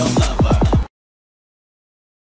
your love.